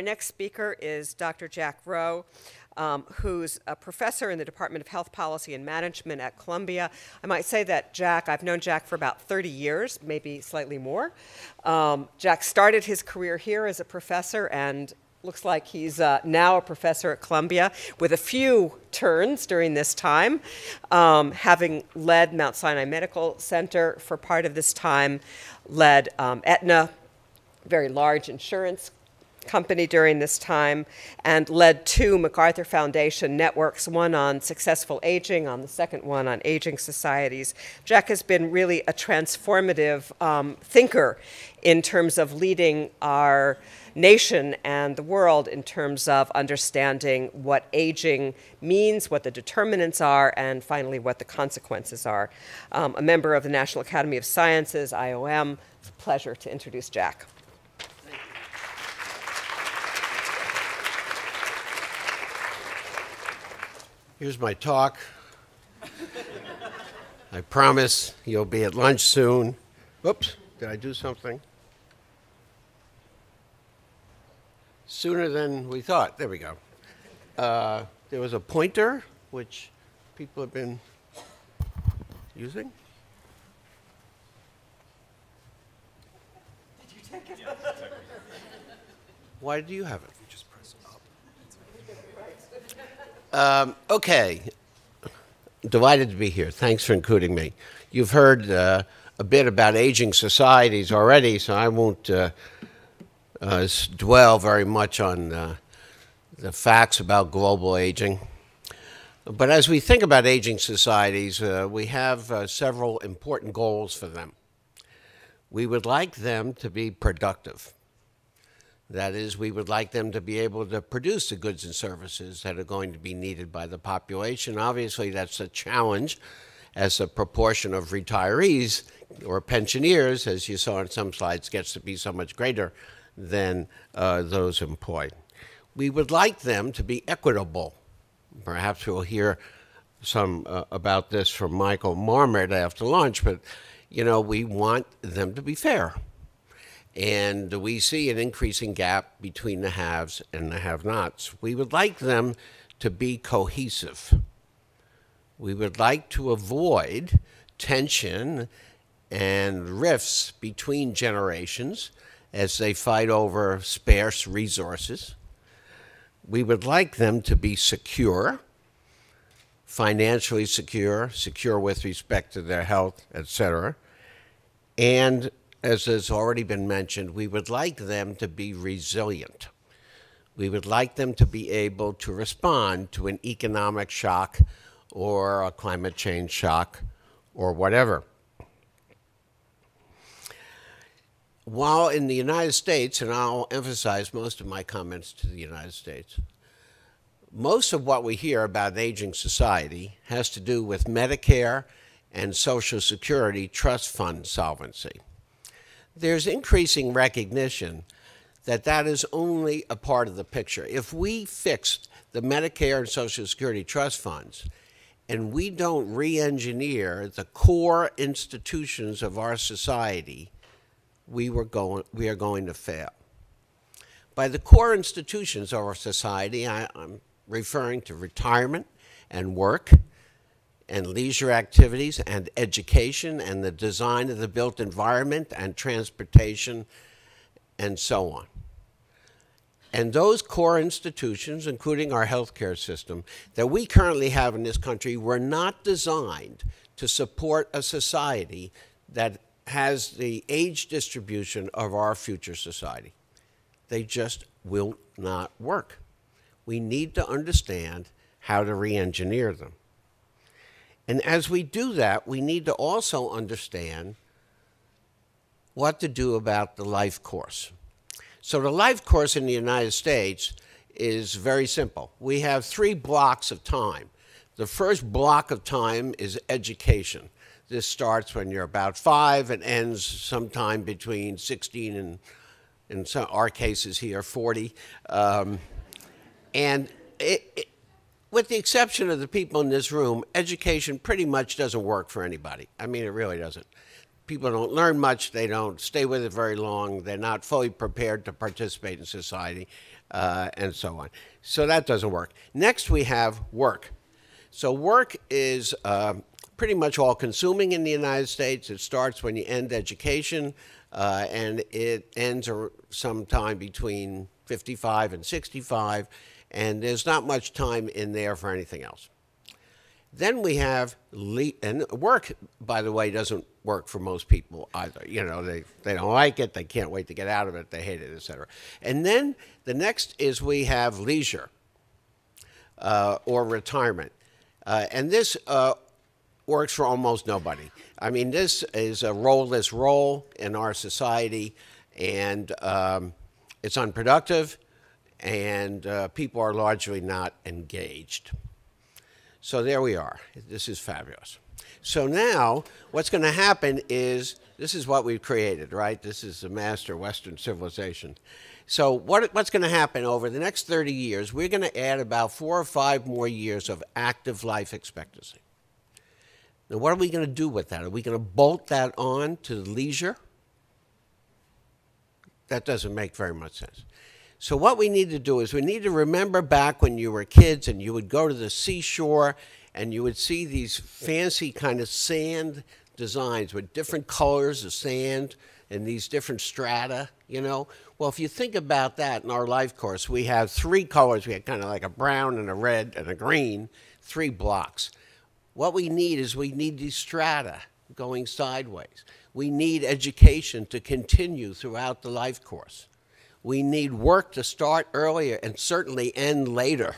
Our next speaker is Dr. Jack Rowe, um, who's a professor in the Department of Health Policy and Management at Columbia. I might say that Jack, I've known Jack for about 30 years, maybe slightly more. Um, Jack started his career here as a professor and looks like he's uh, now a professor at Columbia with a few turns during this time, um, having led Mount Sinai Medical Center for part of this time, led um, Aetna, very large insurance company during this time and led two MacArthur Foundation networks, one on successful aging, on the second one on aging societies. Jack has been really a transformative um, thinker in terms of leading our nation and the world in terms of understanding what aging means, what the determinants are, and finally what the consequences are. Um, a member of the National Academy of Sciences, IOM, it's a pleasure to introduce Jack. Here's my talk. I promise you'll be at lunch soon. Oops, did I do something? Sooner than we thought. There we go. Uh, there was a pointer, which people have been using. Did you take it? Why do you have it? Um, okay. Delighted to be here. Thanks for including me. You've heard uh, a bit about aging societies already, so I won't uh, uh, dwell very much on uh, the facts about global aging. But as we think about aging societies, uh, we have uh, several important goals for them. We would like them to be productive. That is, we would like them to be able to produce the goods and services that are going to be needed by the population. Obviously, that's a challenge as a proportion of retirees or pensioners, as you saw in some slides, gets to be so much greater than uh, those employed. We would like them to be equitable. Perhaps we'll hear some uh, about this from Michael Marmot after lunch, but you know, we want them to be fair. And we see an increasing gap between the haves and the have nots. We would like them to be cohesive. We would like to avoid tension and rifts between generations as they fight over sparse resources. We would like them to be secure, financially secure, secure with respect to their health, etc., and as has already been mentioned, we would like them to be resilient. We would like them to be able to respond to an economic shock or a climate change shock or whatever. While in the United States, and I'll emphasize most of my comments to the United States, most of what we hear about an aging society has to do with Medicare and Social Security trust fund solvency there's increasing recognition that that is only a part of the picture. If we fixed the Medicare and Social Security trust funds and we don't re engineer the core institutions of our society, we, were going, we are going to fail. By the core institutions of our society, I, I'm referring to retirement and work, and leisure activities and education and the design of the built environment and transportation and so on. And those core institutions, including our healthcare system, that we currently have in this country, were not designed to support a society that has the age distribution of our future society. They just will not work. We need to understand how to re engineer them. And as we do that, we need to also understand what to do about the life course. So, the life course in the United States is very simple. We have three blocks of time. The first block of time is education. This starts when you're about five and ends sometime between 16 and, in some, our cases here, 40. Um, and it, it, with the exception of the people in this room, education pretty much doesn't work for anybody. I mean, it really doesn't. People don't learn much, they don't stay with it very long, they're not fully prepared to participate in society. uh, and so on. So that doesn't work. Next, we have work. So work is uh, pretty much all consuming in the United States. It starts when you end education, uh, and it ends sometime between 55 and 65, and there's not much time in there for anything else. Then we have le- and work. By the way, doesn't work for most people either. You know, they they don't like it. They can't wait to get out of it. They hate it, etc. And then the next is we have leisure uh, or retirement, uh, and this uh, works for almost nobody. I mean, this is a roleless role in our society, and um, it's unproductive, and uh, people are largely not engaged. So there we are. This is fabulous. So now, what's going to happen is this is what we've created, right? This is the master Western civilization. So what, what's going to happen over the next 30 years? We're going to add about four or five more years of active life expectancy. Now, what are we going to do with that? Are we going to bolt that on to leisure? That doesn't make very much sense. So, what we need to do is we need to remember back when you were kids and you would go to the seashore and you would see these fancy kind of sand designs with different colors of sand and these different strata, you know. Well, if you think about that in our life course, we have three colors. We have kind of like a brown and a red and a green, three blocks. What we need is we need these strata going sideways. We need education to continue throughout the life course. We need work to start earlier and certainly end later.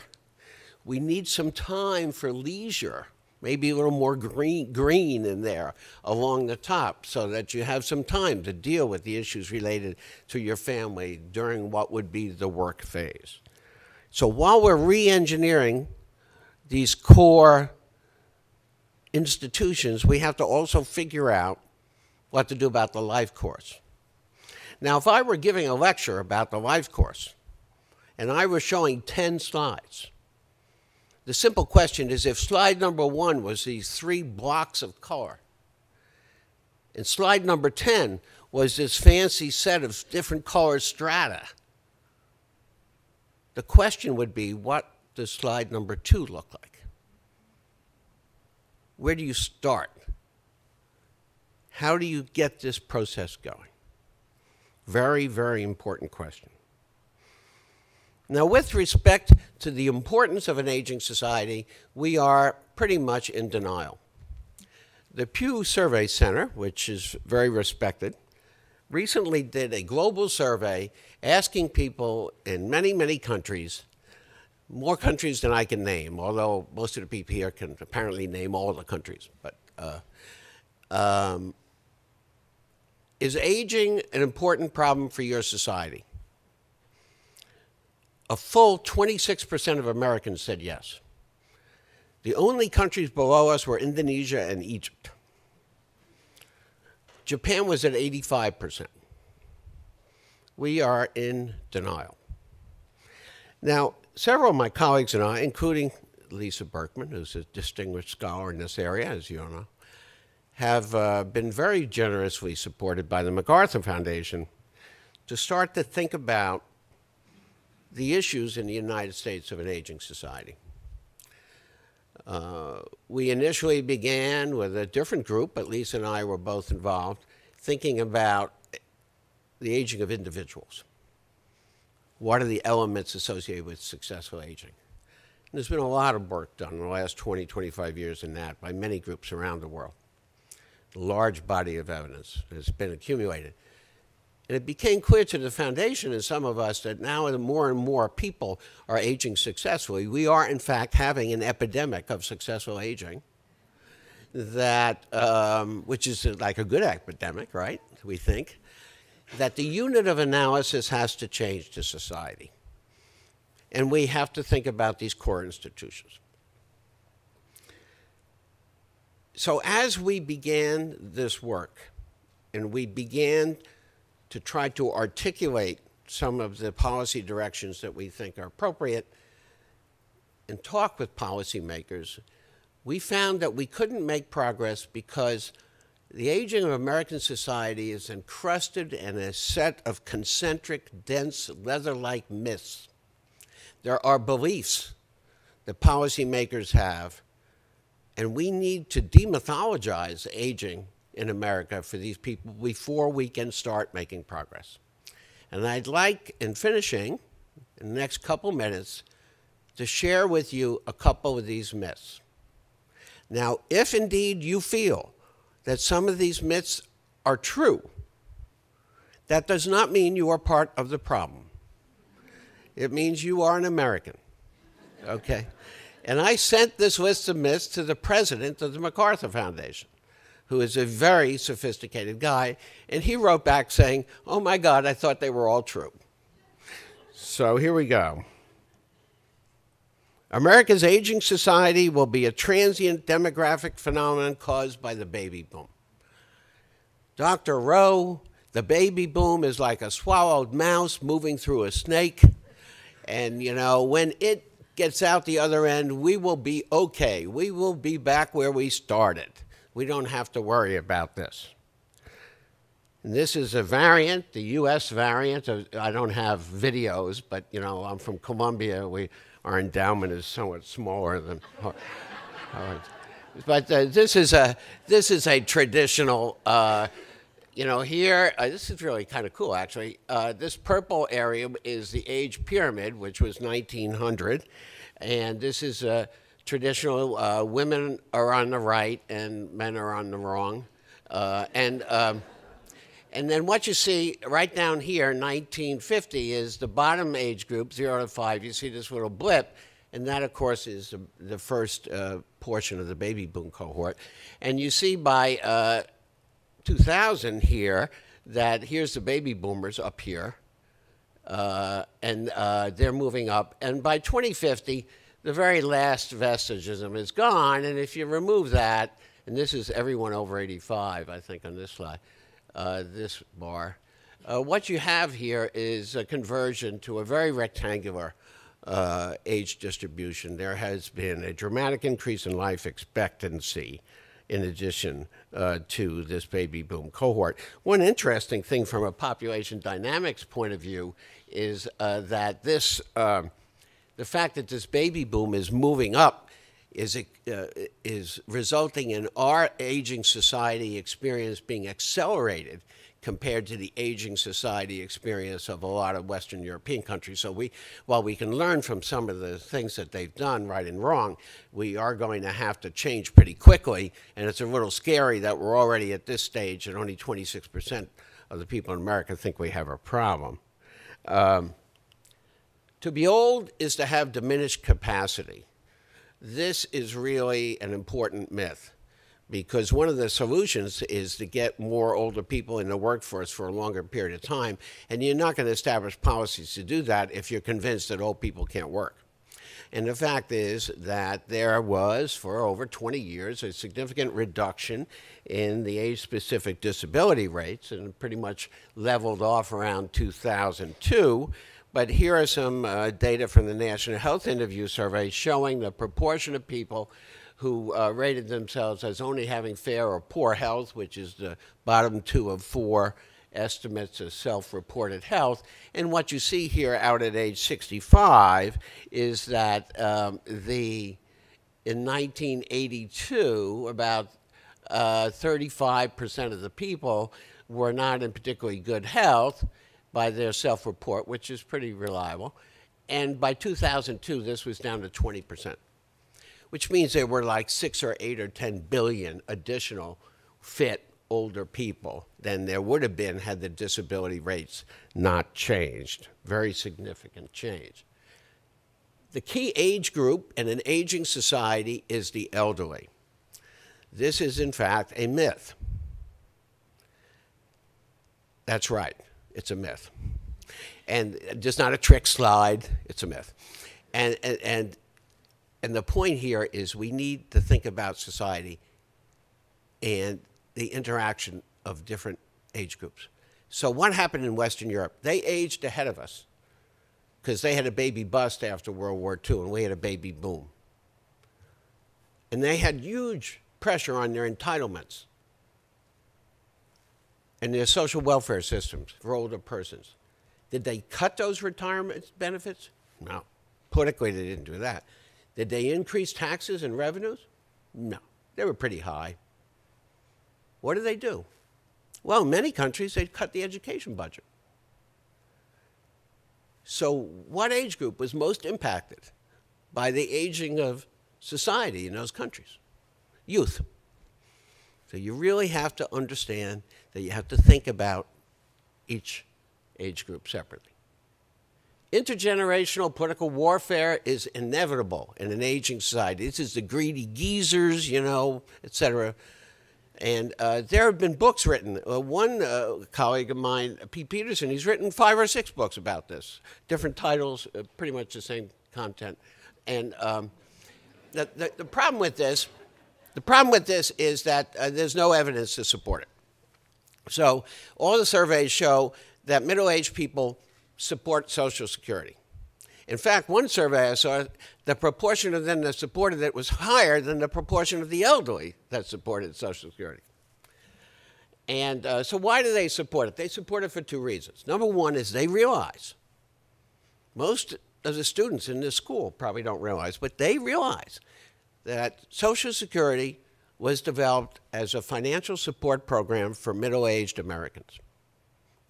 We need some time for leisure, maybe a little more green, green in there along the top so that you have some time to deal with the issues related to your family during what would be the work phase. So while we're re engineering these core institutions, we have to also figure out what to do about the life course. Now, if I were giving a lecture about the life course and I was showing 10 slides, the simple question is if slide number one was these three blocks of color, and slide number 10 was this fancy set of different color strata, the question would be what does slide number two look like? Where do you start? How do you get this process going? Very, very important question. Now, with respect to the importance of an aging society, we are pretty much in denial. The Pew Survey Center, which is very respected, recently did a global survey asking people in many, many countries, more countries than I can name, although most of the people here can apparently name all the countries, but uh, um, is aging an important problem for your society? A full 26% of Americans said yes. The only countries below us were Indonesia and Egypt. Japan was at 85%. We are in denial. Now, several of my colleagues and I, including Lisa Berkman, who's a distinguished scholar in this area, as you know, have uh, been very generously supported by the MacArthur Foundation to start to think about the issues in the United States of an aging society. Uh, we initially began with a different group, but Lisa and I were both involved, thinking about the aging of individuals. What are the elements associated with successful aging? And there's been a lot of work done in the last 20, 25 years in that by many groups around the world large body of evidence has been accumulated. And it became clear to the foundation and some of us that now more and more people are aging successfully. We are, in fact, having an epidemic of successful aging, that, um, which is like a good epidemic, right? We think. That the unit of analysis has to change to society. And we have to think about these core institutions. So as we began this work and we began to try to articulate some of the policy directions that we think are appropriate and talk with policymakers, we found that we couldn't make progress because the aging of American society is encrusted in a set of concentric, dense, leather like myths. There are beliefs that policymakers have, and we need to demythologize aging in America for these people before we can start making progress. And I'd like, in finishing, in the next couple minutes, to share with you a couple of these myths. Now, if indeed you feel that some of these myths are true, that does not mean you are part of the problem. It means you are an American. Okay? And I sent this list of myths to the president of the MacArthur Foundation, who is a very sophisticated guy, and he wrote back saying, Oh my God, I thought they were all true. So here we go. America's aging society will be a transient demographic phenomenon caused by the baby boom. Dr. Rowe, the baby boom is like a swallowed mouse moving through a snake. And, you know, when it gets out the other end, we will be okay. We will be back where we started. We don't have to worry about this. And this is a variant, the U.S. variant. Of, I don't have videos, but, you know, I'm from Columbia. We our endowment is somewhat smaller than. but uh, this is a this is a traditional. Uh, you know, here uh, this is really kind of cool. Actually, uh, this purple area is the age pyramid, which was 1900, and this is a traditional. Uh, women are on the right and men are on the wrong, uh, and. Um, and then what you see right down here, 1950, is the bottom age group, 0 to 5. You see this little blip, and that, of course, is the, the first uh, portion of the baby boom cohort. And you see by uh, 2000 here that here's the baby boomers up here, uh, and uh, they're moving up. And by 2050, the very last them is gone. And if you remove that, and this is everyone over 85, I think, on this slide uh, this bar. Uh, what you have here is a conversion to a very rectangular uh, age distribution. There has been a dramatic increase in life expectancy in addition uh, to this baby boom cohort. One interesting thing from a population dynamics point of view is uh, that this, um, the fact that this baby boom is moving up is, uh, is resulting in our aging society experience being accelerated compared to the aging society experience of a lot of Western European countries. So we, while we can learn from some of the things that they've done right and wrong, we are going to have to change pretty quickly. And it's a little scary that we're already at this stage and only 26% of the people in America think we have a problem. Um, to be old is to have diminished capacity this is really an important myth because one of the solutions is to get more older people in the workforce for a longer period of time. And you're not going to establish policies to do that if you're convinced that old people can't work. And the fact is that there was, for over 20 years, a significant reduction in the age specific disability rates and pretty much leveled off around 2002 but here are some uh, data from the National Health Interview Survey showing the proportion of people who uh, rated themselves as only having fair or poor health, which is the bottom two of four estimates of self reported health. And what you see here out at age 65 is that um, the in 1982, about 35% uh, of the people were not in particularly good health by their self report, which is pretty reliable. And by 2002, this was down to 20%, which means there were like six or eight or 10 billion additional fit older people than there would have been had the disability rates not changed. Very significant change. The key age group in an aging society is the elderly. This is, in fact, a myth. That's right. It's a myth. And just not a trick slide, it's a myth. And, and, and, and the point here is we need to think about society and the interaction of different age groups. So, what happened in Western Europe? They aged ahead of us because they had a baby bust after World War II and we had a baby boom. And they had huge pressure on their entitlements and their social welfare systems for older persons. Did they cut those retirement benefits? No. Politically, they didn't do that. Did they increase taxes and revenues? No. They were pretty high. What did they do? Well, in many countries, they cut the education budget. So, what age group was most impacted by the aging of society in those countries? Youth. So, you really have to understand that you have to think about each age group separately. Intergenerational political warfare is inevitable in an aging society. This is the greedy geezers, you know, et cetera. And uh, there have been books written. Uh, one uh, colleague of mine, Pete Peterson, he's written five or six books about this, different titles, uh, pretty much the same content. And um, the, the, the, problem with this, the problem with this is that uh, there's no evidence to support it. So all the surveys show that middle-aged people support Social Security. In fact, one survey I saw, the proportion of them that supported it was higher than the proportion of the elderly that supported Social Security. And uh, so, why do they support it? They support it for two reasons. Number one is they realize, most of the students in this school probably don't realize, but they realize that Social Security was developed as a financial support program for middle aged Americans.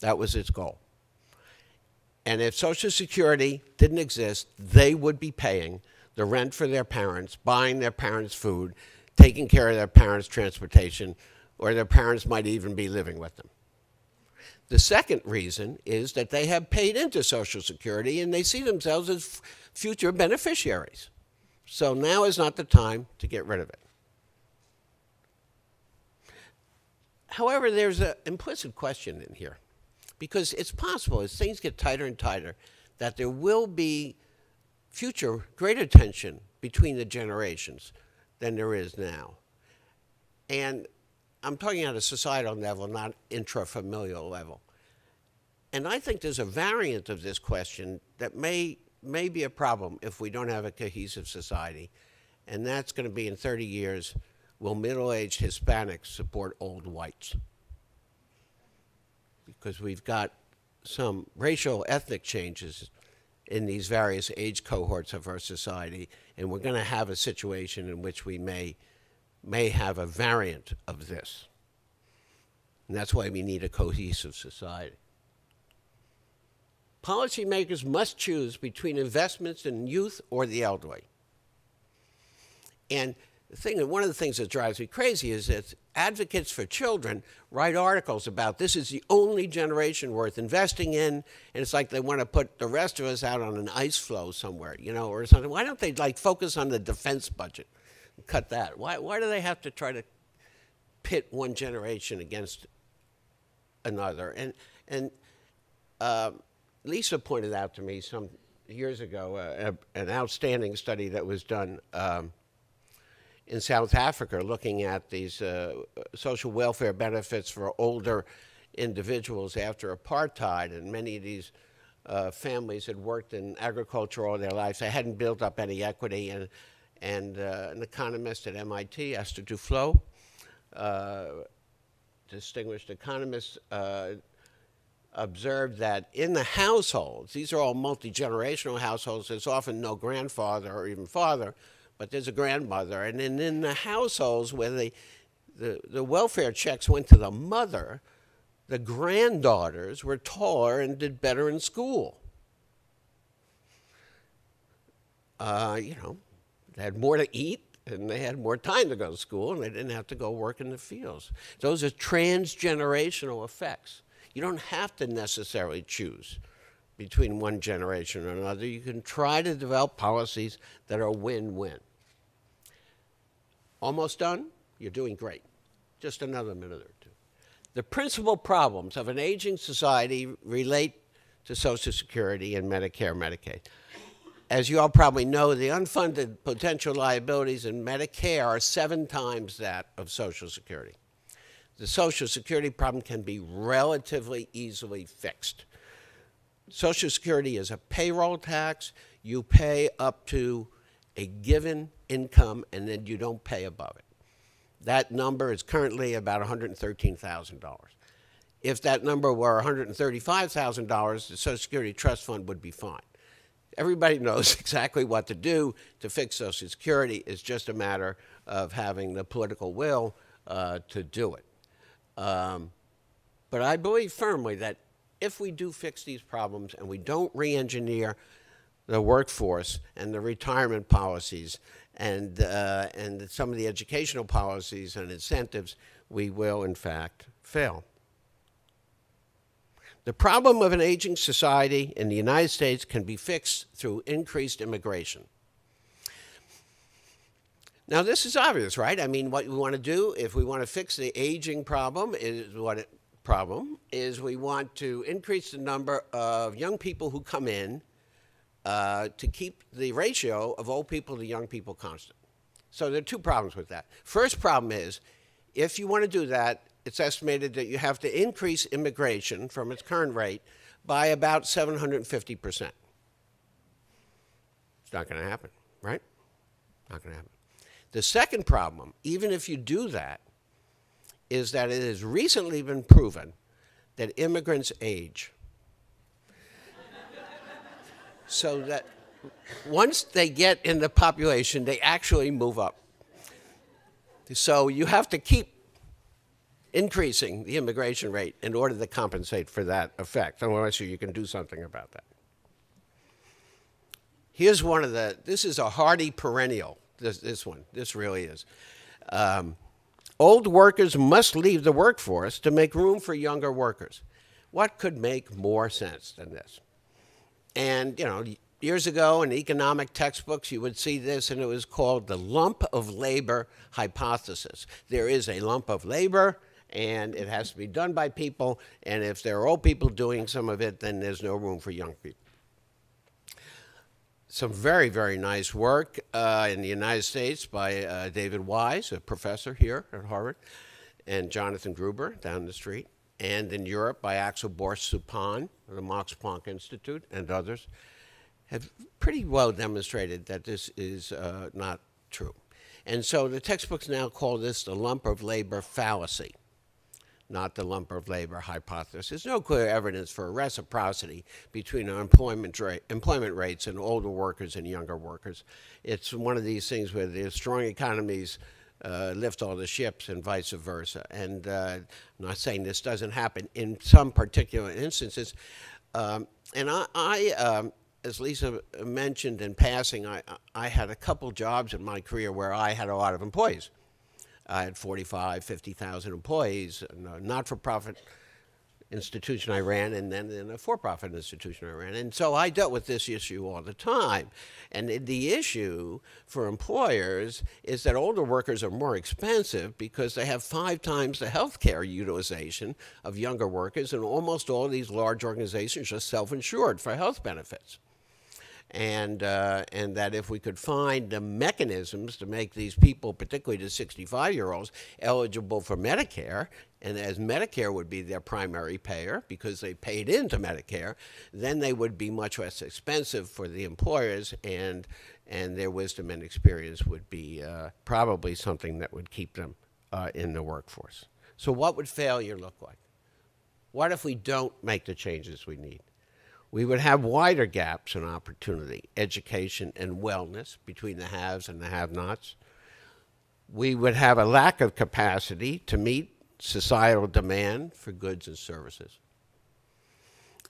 That was its goal. And if Social Security didn't exist, they would be paying the rent for their parents, buying their parents' food, taking care of their parents' transportation, or their parents might even be living with them. The second reason is that they have paid into Social Security and they see themselves as future beneficiaries. So now is not the time to get rid of it. However, there's an implicit question in here because it's possible as things get tighter and tighter that there will be future greater tension between the generations than there is now. And I'm talking at a societal level, not intrafamilial level. And I think there's a variant of this question that may, may be a problem if we don't have a cohesive society. And that's going to be in 30 years will middle aged Hispanics support old whites? Because we've got some racial ethnic changes in these various age cohorts of our society, and we're going to have a situation in which we may, may have a variant of this. And that's why we need a cohesive society. Policymakers must choose between investments in youth or the elderly. And the thing, one of the things that drives me crazy is that advocates for children write articles about this is the only generation worth investing in, and it's like they want to put the rest of us out on an ice floe somewhere, you know, or something. Why don't they like focus on the defense budget, and cut that? Why, why do they have to try to pit one generation against another? And and uh, Lisa pointed out to me some years ago uh, an outstanding study that was done. Um, in South Africa looking at these uh, social welfare benefits for older individuals after apartheid, and many of these uh, families had worked in agriculture all their lives. They hadn't built up any equity, and, and uh, an economist at MIT, Esther Duflo, uh, distinguished economist, uh, observed that in the households, these are all multi-generational households, there's often no grandfather or even father, but there's a grandmother. And then in the households where the, the, the welfare checks went to the mother, the granddaughters were taller and did better in school. Uh, you know, they had more to eat and they had more time to go to school and they didn't have to go work in the fields. Those are transgenerational effects. You don't have to necessarily choose between one generation and another. You can try to develop policies that are win win. Almost done? You're doing great. Just another minute or two. The principal problems of an aging society relate to Social Security and Medicare, Medicaid. As you all probably know, the unfunded potential liabilities in Medicare are seven times that of Social Security. The Social Security problem can be relatively easily fixed. Social Security is a payroll tax. You pay up to a given income and then you don't pay above it. That number is currently about $113,000. If that number were $135,000, the Social Security Trust Fund would be fine. everybody knows exactly what to do to fix Social Security. It's just a matter of having the political will uh, to do it. Um, but I believe firmly that if we do fix these problems and we don't re engineer the workforce and the retirement policies and, uh, and some of the educational policies and incentives, we will, in fact, fail. The problem of an aging society in the United States can be fixed through increased immigration. Now, this is obvious, right? I mean, what we want to do if we want to fix the aging problem is what it, problem is we want to increase the number of young people who come in uh, to keep the ratio of old people to young people constant. So there are two problems with that. First problem is if you want to do that, it's estimated that you have to increase immigration from its current rate by about 750 percent. It's not going to happen, right? Not going to happen. The second problem, even if you do that, is that it has recently been proven that immigrants age. So that once they get in the population, they actually move up. So you have to keep increasing the immigration rate in order to compensate for that effect, unless you can do something about that. Here's one of the, this is a hardy perennial, this, this one, this really is. Um, old workers must leave the workforce to make room for younger workers. What could make more sense than this? And, you know, years ago in economic textbooks, you would see this, and it was called the lump of labor hypothesis. There is a lump of labor, and it has to be done by people. And if there are old people doing some of it, then there's no room for young people. Some very, very nice work uh, in the United States by uh, David Wise, a professor here at Harvard, and Jonathan Gruber down the street. And in Europe by Axel Börsch-Supan of the Max Planck Institute and others have pretty well demonstrated that this is uh, not true. And so the textbooks now call this the lump of labor fallacy not the lump of labor hypothesis. There's no clear evidence for reciprocity between employment, rate, employment rates and older workers and younger workers. It's one of these things where the strong economies uh, lift all the ships and vice versa. And uh, I'm not saying this doesn't happen in some particular instances. Um, and I, I um, as Lisa mentioned in passing, I, I had a couple jobs in my career where I had a lot of employees. I had 45, 50,000 employees, not-for-profit institution I ran, and then in a for-profit institution I ran. And so I dealt with this issue all the time. And the issue for employers is that older workers are more expensive because they have five times the health care utilization of younger workers, and almost all these large organizations are self-insured for health benefits and uh, and that if we could find the mechanisms to make these people, particularly the 65 year olds, eligible for Medicare, and as Medicare would be their primary payer because they paid into Medicare, then they would be much less expensive for the employers, and and their wisdom and experience would be uh, probably something that would keep them uh, in the workforce. So, what would failure look like? What if we don't make the changes we need? we would have wider gaps in opportunity, education, and wellness between the haves and the have nots. We would have a lack of capacity to meet societal demand for goods and services.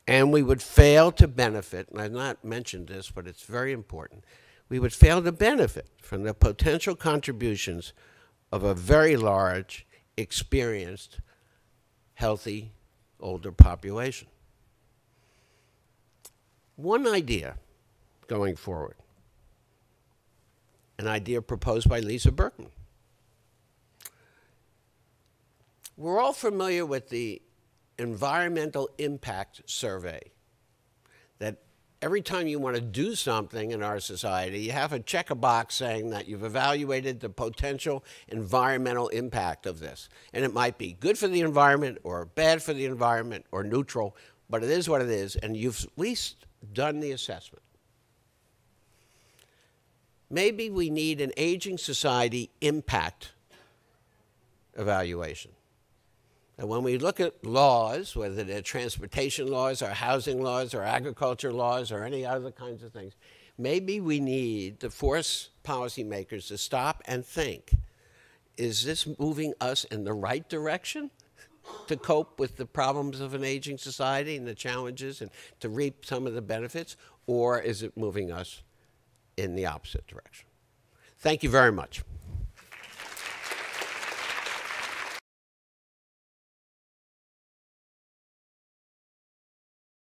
And we would fail to benefit, and I've not mentioned this, but it's very important. We would fail to benefit from the potential contributions of a very large, experienced, healthy, older population one idea going forward, an idea proposed by Lisa Berkman. We're all familiar with the environmental impact survey that every time you want to do something in our society, you have to check a box saying that you've evaluated the potential environmental impact of this. And it might be good for the environment or bad for the environment or neutral, but it is what it is, and you've at least done the assessment. Maybe we need an aging society impact evaluation. And when we look at laws, whether they're transportation laws or housing laws or agriculture laws or any other kinds of things, maybe we need to force policymakers to stop and think is this moving us in the right direction to cope with the problems of an aging society and the challenges and to reap some of the benefits, or is it moving us in the opposite direction? Thank you very much.